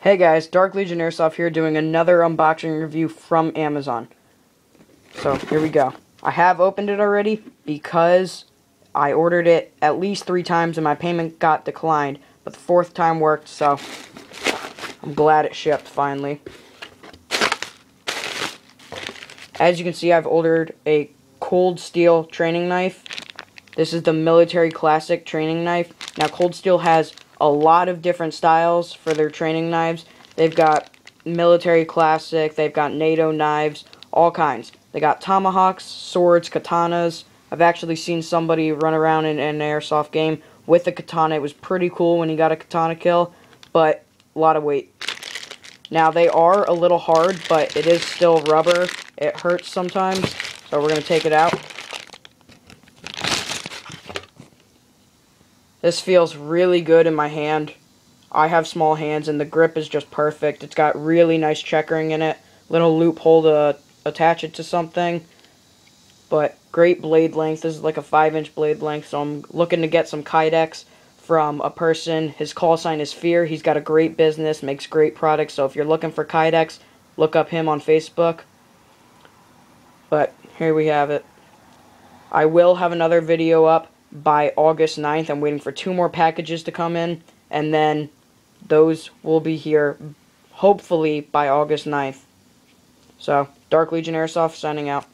Hey guys, Dark Legion Airsoft here doing another unboxing review from Amazon. So, here we go. I have opened it already because I ordered it at least three times and my payment got declined, but the fourth time worked, so I'm glad it shipped finally. As you can see, I've ordered a Cold Steel training knife. This is the Military Classic training knife. Now, Cold Steel has a lot of different styles for their training knives. They've got military classic, they've got NATO knives, all kinds. They got tomahawks, swords, katanas. I've actually seen somebody run around in, an airsoft game with a katana. It was pretty cool when he got a katana kill, but a lot of weight. Now, they are a little hard, but it is still rubber. It hurts sometimes, so we're going to take it out. This feels really good in my hand. I have small hands and the grip is just perfect. It's got really nice checkering in it. Little loophole to attach it to something. But great blade length. This is like a 5 inch blade length. So I'm looking to get some Kydex from a person. His call sign is Fear. He's got a great business, makes great products. So if you're looking for Kydex, look up him on Facebook. But here we have it. I will have another video up by August 9th. I'm waiting for two more packages to come in, and then those will be here hopefully by August 9th. So, Dark Legion Airsoft signing out.